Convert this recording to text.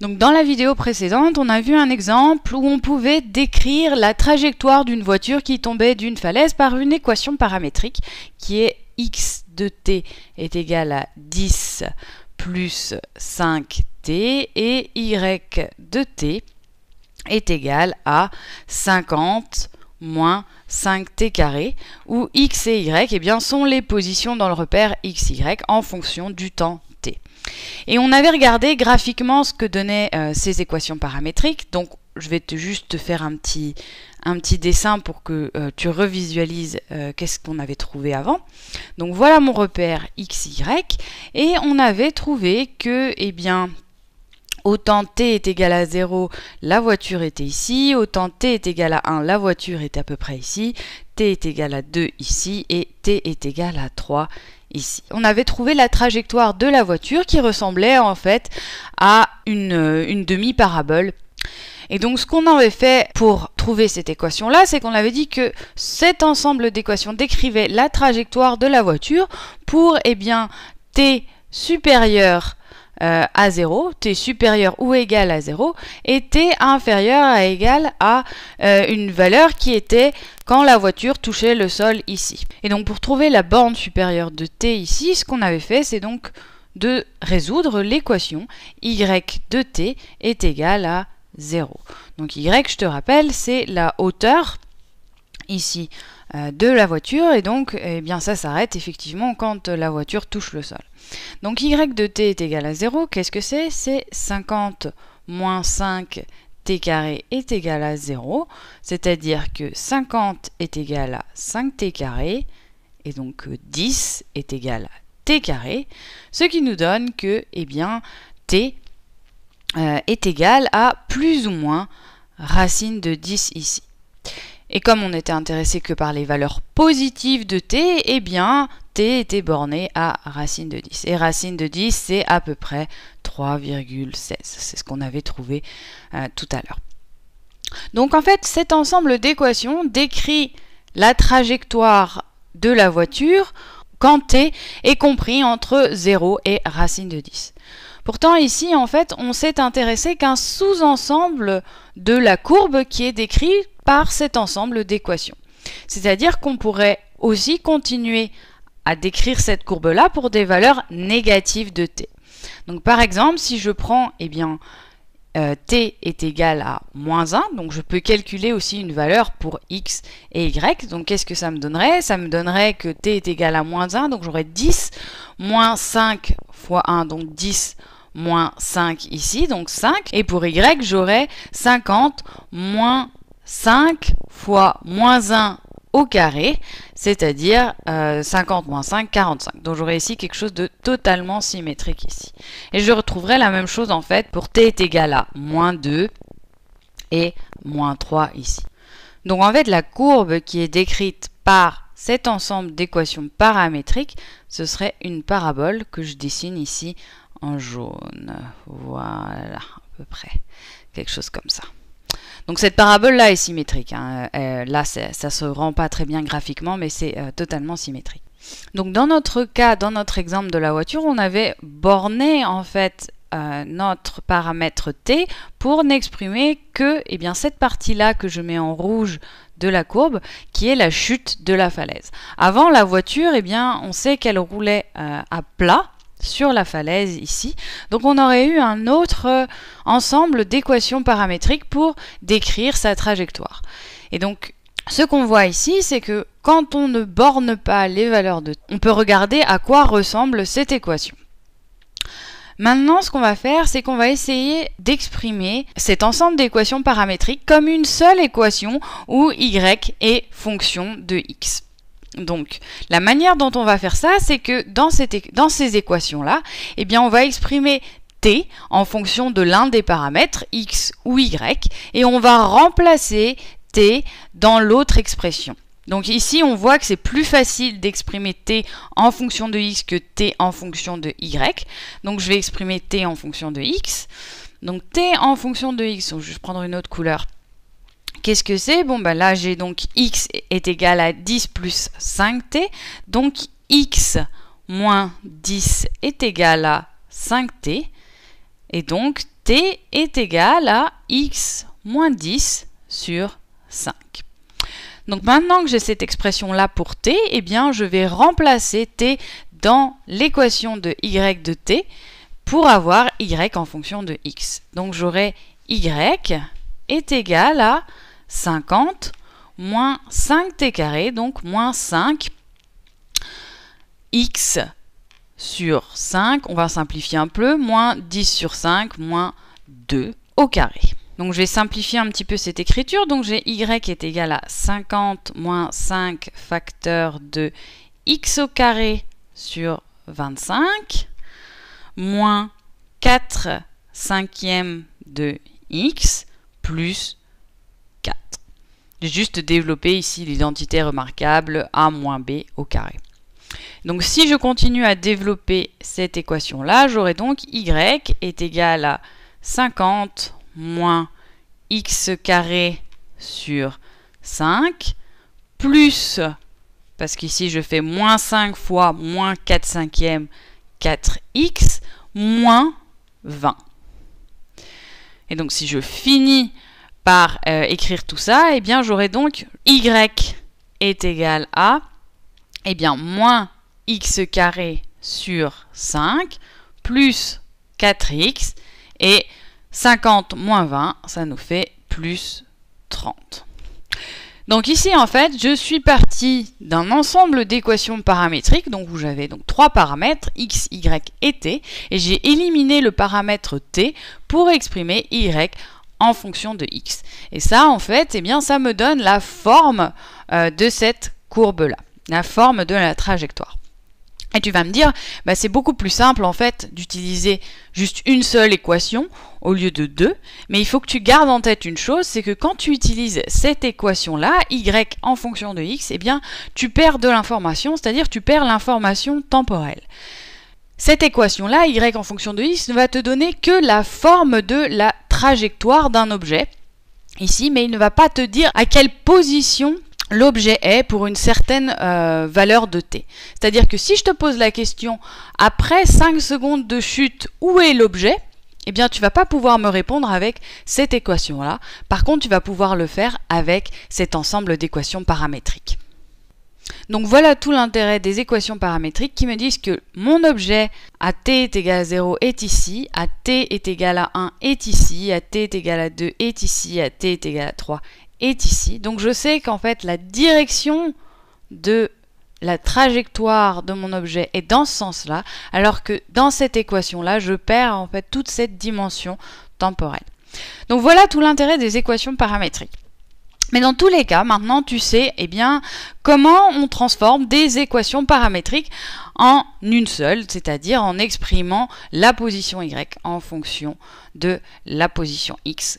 Donc dans la vidéo précédente, on a vu un exemple où on pouvait décrire la trajectoire d'une voiture qui tombait d'une falaise par une équation paramétrique qui est x de t est égal à 10 plus 5t et y de t est égal à 50 moins 5t carré, où x et y eh bien, sont les positions dans le repère xy en fonction du temps Et on avait regardé graphiquement ce que donnaient euh, ces équations paramétriques, donc je vais te juste te faire un petit, un petit dessin pour que euh, tu revisualises euh, qu'est-ce qu'on avait trouvé avant. Donc voilà mon repère xy, et on avait trouvé que, eh bien, autant t est égal à 0, la voiture était ici, autant t est égal à 1, la voiture était à peu près ici, t est égal à 2 ici, et t est égal à 3 On avait trouvé la trajectoire de la voiture qui ressemblait en fait à une, une demi-parabole. Et donc ce qu'on avait fait pour trouver cette équation-là, c'est qu'on avait dit que cet ensemble d'équations décrivait la trajectoire de la voiture pour, eh bien, t supérieur euh, à 0, t supérieur ou égal à 0, et t inférieur à égal à euh, une valeur qui était quand la voiture touchait le sol ici. Et donc pour trouver la borne supérieure de t ici, ce qu'on avait fait, c'est donc de résoudre l'équation y de t est égal à 0. Donc y, je te rappelle, c'est la hauteur ici euh, de la voiture. Et donc eh bien ça s'arrête effectivement quand la voiture touche le sol. Donc y de t est égal à 0, qu'est-ce que c'est? C'est 50 moins 5 t carré est égal à 0, c'est-à-dire que 50 est égal à 5t carré, et donc 10 est égal à t carré, ce qui nous donne que eh bien, t euh, est égal à plus ou moins racine de 10 ici. Et comme on n'était intéressé que par les valeurs positives de t, eh bien t était borné à racine de 10. Et racine de 10, c'est à peu près 3,16. C'est ce qu'on avait trouvé euh, tout à l'heure. Donc en fait, cet ensemble d'équations décrit la trajectoire de la voiture quand t est compris entre 0 et racine de 10. Pourtant ici, en fait, on s'est intéressé qu'un sous-ensemble de la courbe qui est décrit par cet ensemble d'équations. C'est-à-dire qu'on pourrait aussi continuer à décrire cette courbe-là pour des valeurs négatives de t. Donc par exemple, si je prends, eh bien, euh, t est égal à moins 1, donc je peux calculer aussi une valeur pour x et y. Donc qu'est-ce que ça me donnerait? Ça me donnerait que t est égal à moins 1, donc j'aurais 10 moins 5 fois 1, donc 10 moins 5 ici, donc 5. Et pour y, j'aurais 50 moins 5 fois moins 1 au carré, c'est-à-dire 50 euh, moins 5, 45. Donc j'aurai ici quelque chose de totalement symétrique ici. Et je retrouverai la même chose en fait pour t est égal à moins 2 et moins 3 ici. Donc en fait la courbe qui est décrite par cet ensemble d'équations paramétriques, ce serait une parabole que je dessine ici en jaune. Voilà, à peu près. Quelque chose comme ça. Donc cette parabole-là est symétrique. Hein. Euh, là, ça ne se rend pas très bien graphiquement, mais c'est euh, totalement symétrique. Donc dans notre cas, dans notre exemple de la voiture, on avait borné en fait euh, notre paramètre t pour n'exprimer que eh bien, cette partie-là que je mets en rouge de la courbe, qui est la chute de la falaise. Avant la voiture, eh bien, on sait qu'elle roulait à plat, sur la falaise ici. Donc on aurait eu un autre euh, ensemble d'équations paramétriques pour décrire sa trajectoire. Et donc ce qu'on voit ici, c'est que quand on ne borne pas les valeurs de on peut regarder à quoi ressemble cette équation. Maintenant, ce qu'on va faire, c'est qu'on va essayer d'exprimer cet ensemble d'équations paramétriques comme une seule équation où y est fonction de x. Donc, la manière dont on va faire ça, c'est que dans, ces équations-là, eh on va exprimer t en fonction de l'un des paramètres, x ou y, et on va remplacer t dans l'autre expression. Donc ici, on voit que c'est plus facile d'exprimer t en fonction de x que t en fonction de y. Donc je vais exprimer t en fonction de x. Donc t en fonction de x, je vais prendre une autre couleur. Qu'est-ce que c'est? Bon, ben là, j'ai donc x est égal à 10 plus 5t. Donc, x moins 10 est égal à 5t. Et donc, t est égal à x moins 10 sur 5. Donc maintenant que j'ai cette expression-là pour t, eh bien je vais remplacer t dans l'équation de y de t pour avoir y en fonction de x. Donc j'aurai y est égal à 50 moins 5t carré, donc moins 5 x sur 5, on va simplifier un peu, moins 10 sur 5, moins 2 au carré. Donc je vais simplifier un petit peu cette écriture. Donc j'ai y est égal à 50 moins 5 facteur de x au carré sur 25, moins 4 cinquièmes de x plus 4. J'ai juste développé ici l'identité remarquable a moins b au carré. Donc si je continue à développer cette équation-là, j'aurai donc y est égal à 50 moins x carré sur 5 plus, parce qu'ici je fais moins 5 fois moins 4 cinquièmes, 4x, moins 20. Et donc si je finis par euh, écrire tout ça, eh bien j'aurai donc y est égal à eh bien, moins x carré sur 5 plus 4x et 50 moins 20, ça nous fait plus 30. Donc ici, en fait, je suis parti d'un ensemble d'équations paramétriques, donc où j'avais donc trois paramètres, x, y et t, et j'ai éliminé le paramètre t pour exprimer y en fonction de x. Et ça, en fait, eh bien, ça me donne la forme euh, de cette courbe-là, la forme de la trajectoire. Et tu vas me dire, bah, c'est beaucoup plus simple en fait d'utiliser juste une seule équation au lieu de deux. Mais il faut que tu gardes en tête une chose, c'est que quand tu utilises cette équation-là, y en fonction de x, eh bien tu perds de l'information, c'est-à-dire tu perds l'information temporelle. Cette équation-là, y en fonction de x, ne va te donner que la forme de la trajectoire d'un objet ici, mais il ne va pas te dire à quelle position l'objet est pour une certaine euh, valeur de t. C'est-à-dire que si je te pose la question après 5 secondes de chute, où est l'objet eh bien, tu vas pas pouvoir me répondre avec cette équation-là. Par contre, tu vas pouvoir le faire avec cet ensemble d'équations paramétriques. Donc voilà tout l'intérêt des équations paramétriques qui me disent que mon objet à t est égal à 0 est ici, à t est égal à 1 est ici, à t est égal à 2 est ici, à t est égal à 3 est ici. Donc je sais qu'en fait la direction de la trajectoire de mon objet est dans ce sens-là, alors que dans cette équation-là, je perds en fait toute cette dimension temporelle. Donc voilà tout l'intérêt des équations paramétriques. Mais dans tous les cas, maintenant tu sais eh bien, comment on transforme des équations paramétriques en une seule, c'est-à-dire en exprimant la position y en fonction de la position x